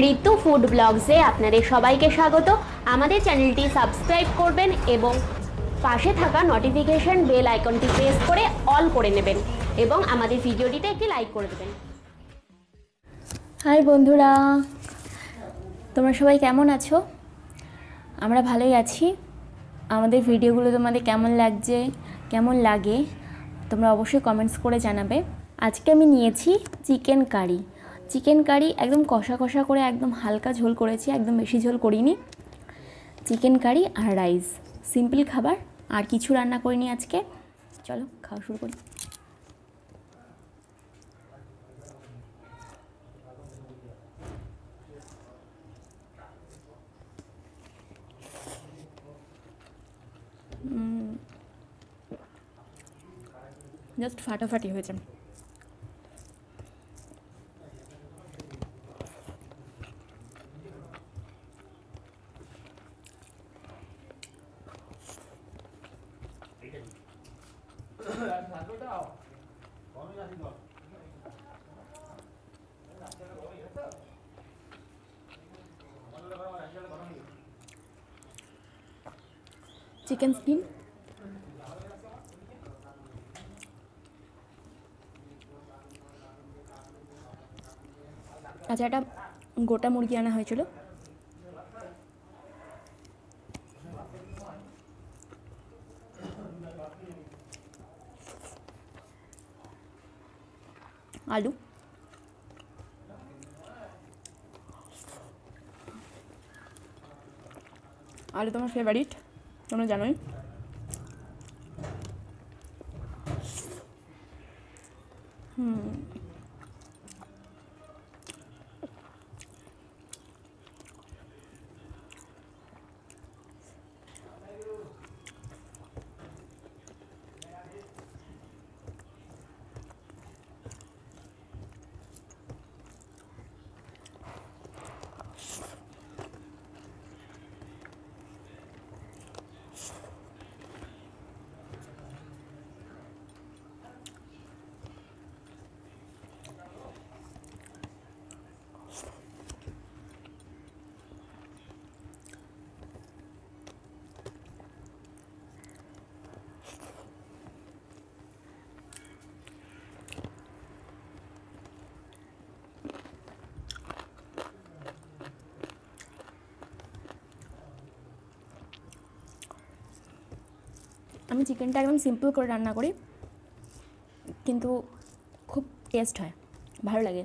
ঋতু food ব্লগসে আপনাদের সবাইকে স্বাগত। আমাদের চ্যানেলটি সাবস্ক্রাইব করবেন এবং পাশে থাকা নোটিফিকেশন বেল আইকনটি প্রেস করে অল করে নেবেন এবং আমাদের ভিডিওটিতে একটি লাইক করে দেবেন। হাই বন্ধুরা, তোমরা সবাই কেমন আছো? আমরা ভালোই আছি। আমাদের ভিডিওগুলো তোমাদের কেমন লাগছে, কেমন লাগে, তোমরা অবশ্যই কমেন্টস করে জানাবে। আজকে আমি নিয়েছি চিকেন কারি চিকেন কারি একদম কষা কষা করে একদম হালকা ঝোল করেছি, একদম বেশি ঝোল করিনি। চিকেন কারি আর রাইস, সিম্পল খাবার, আর কিছু রান্না করিনি আজকে। চলো, খাওয়া শুরু করি। জাস্ট ফাটাফাটি হয়েছে। চিকেন স্কিন আচ্ছা একটা গোটা মুরগি আনা হয়েছিল। আলু। আলু তোমার ফেভারিট তোমরা জানোই। হুম। আমি চিকেনটা একদম সিম্পল করে রান্না করি কিন্তু খুব টেস্ট হয় ভালো লাগে।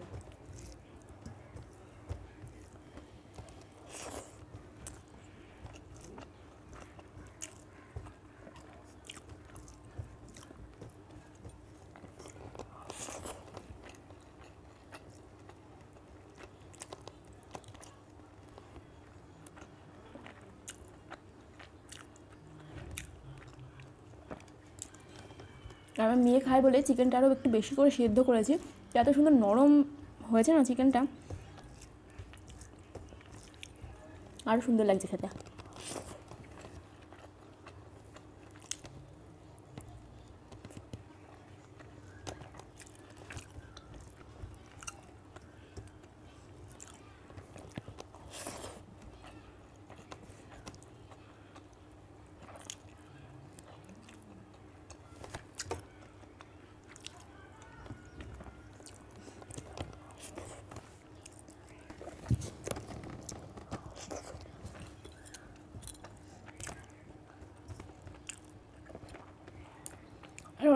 আমার মেয়ে খায় বলে চিকেনটা আরও একটু বেশি করে সেদ্ধ করেছি। এত সুন্দর নরম হয়েছে না চিকেনটা আরও সুন্দর লাগছে খেতে।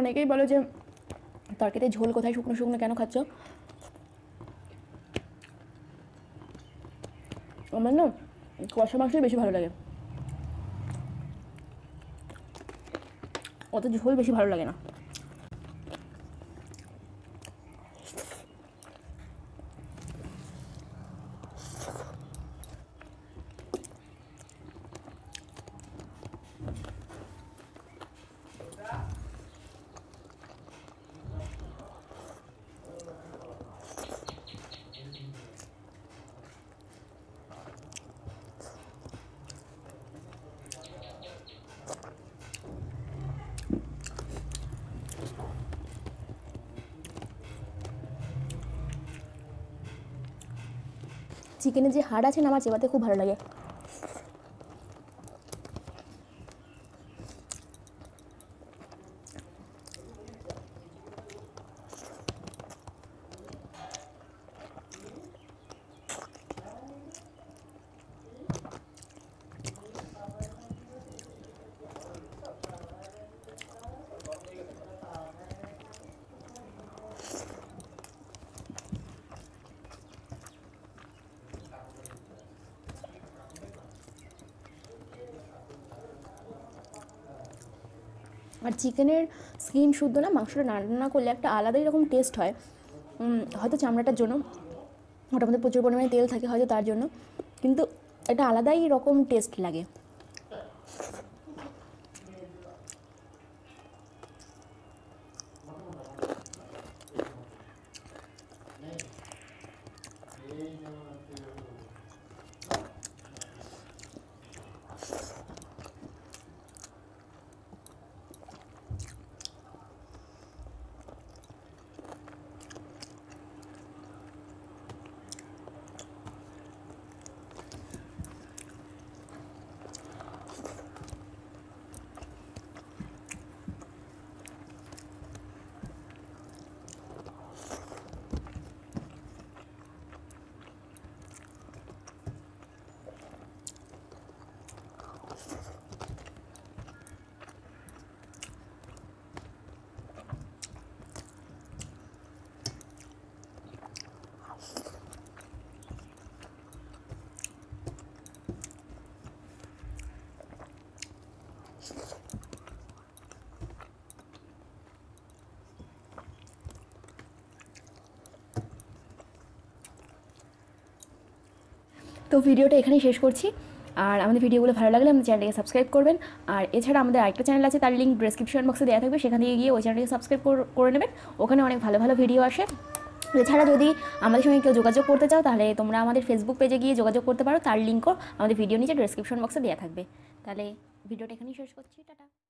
অনেকেই বলো যে, তরকারিতে ঝোল কোথায় শুকনো শুকনো কেন খাচ্ছ? আমার না কষা মাংসই বেশি ভালো লাগে। অত ঝোল বেশি ভালো লাগে না। চিকেনের যে হাড় আছে না আমার চেবাতে খুব ভালো লাগে। আর চিকেনের স্কিন শুদ্ধ না, মাংসটা রান্না করলে একটা আলাদাই রকম টেস্ট হয়। হয়তো চামড়াটার জন্য। ওটার মধ্যে প্রচুর পরিমাণে তেল থাকে হয়তো তার জন্য। কিন্তু এটা আলাদাই রকম টেস্ট লাগে। তো ভিডিওটা এখানেই শেষ করছি। আর আমাদের ভিডিওগুলো ভালো লাগলে আমাদের চ্যানেলটাকে সাবস্ক্রাইব করবেন। আর এছাড়া আমাদের আরেকটা চ্যানেল আছে, তার লিঙ্ক ডিসক্রিপশন বক্সে দেওয়া থাকবে। সেখান থেকে গিয়ে ওই চ্যানেলটাকে সাবস্ক্রাইব করে নেবেন। ওখানে অনেক ভালো ভালো ভিডিও আসে। এছাড়া যদি আমাদের সঙ্গে কেউ যোগাযোগ করতে চাও, তাহলে তোমরা আমাদের ফেসবুক পেজে গিয়ে যোগাযোগ করতে পারো। তার লিঙ্কও আমাদের ভিডিও নিচে ডিসক্রিপশন বক্সে দেওয়া থাকবে। তাহলে ভিডিওটা এখানেই শেষ করছি। টাটা।